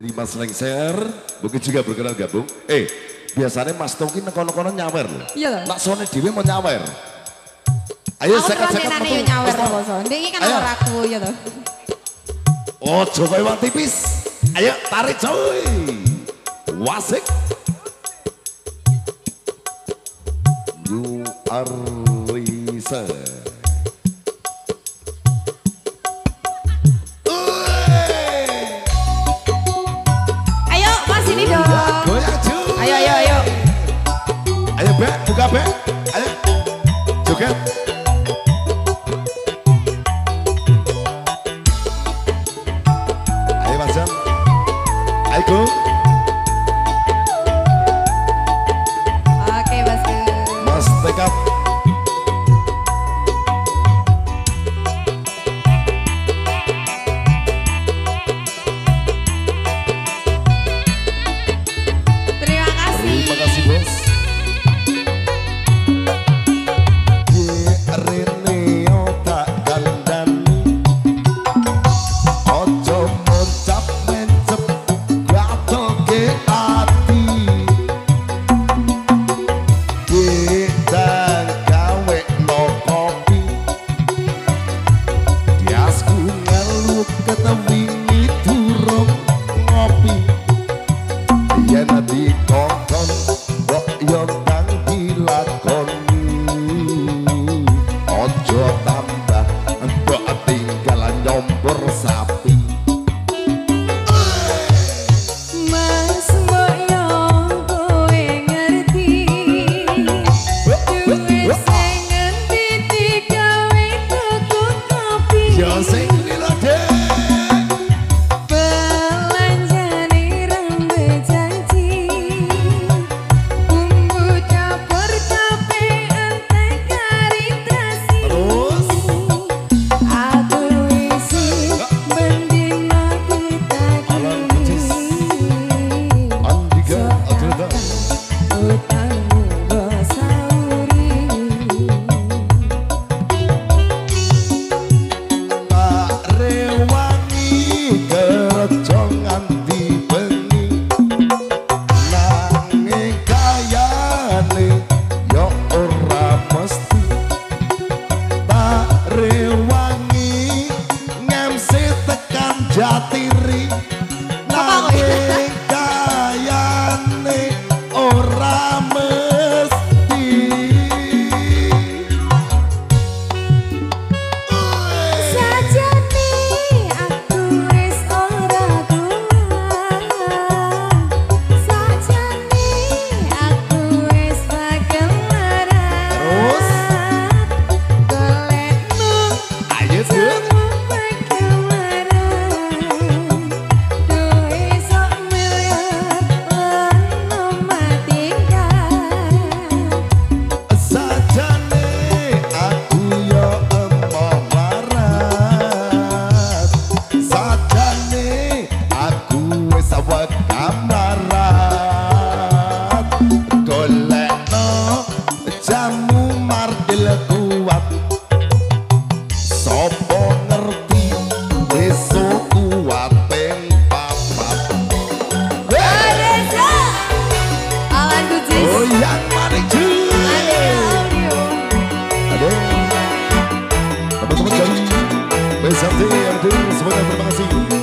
Dari Mas Lengser, mungkin juga berkenan gabung. Eh, biasanya Mas Tongki nengkono-kono nyawer loh. Iya. Nak Sony Dewi mau nyawer. Ayo sekat-sekat metu. Aku nyawer loh Sony. Ini kan orang aku ya tuh. Oh, coba iwang tipis. Ayo tarik coy. Wasik. You are kabeh. Ayo. Joget. Ayo Mas होता Desafio Artur, Svana Barbasi.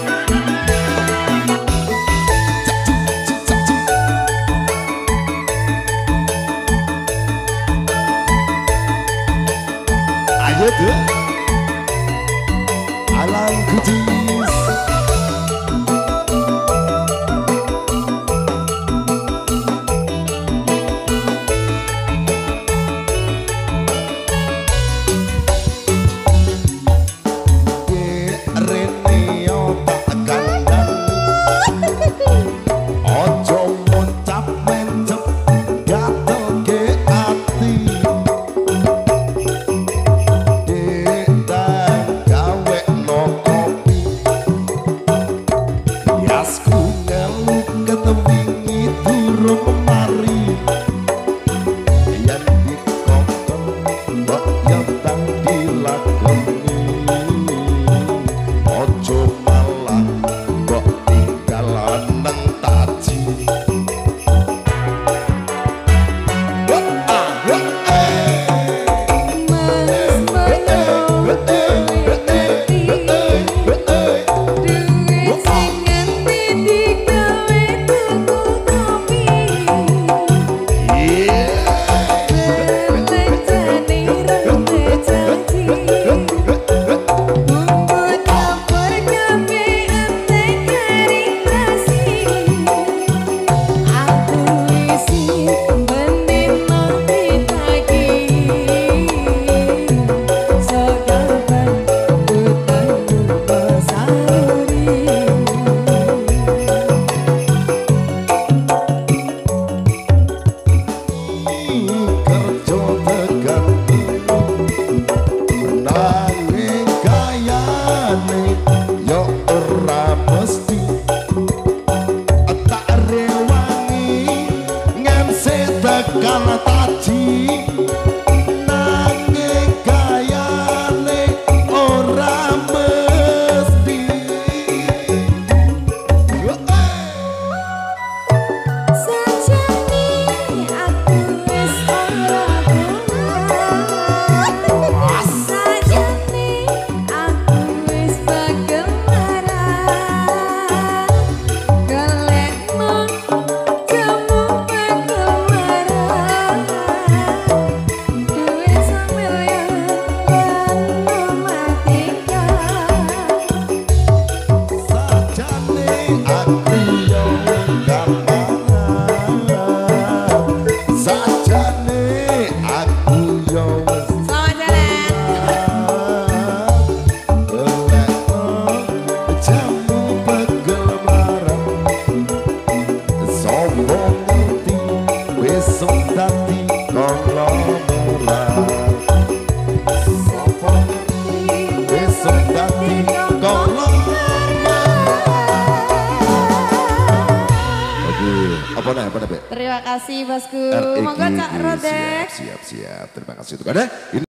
cana Be? Terima kasih bosku. Monggo Cak Rodek. Siap, siap, siap. Terima kasih untuk Anda.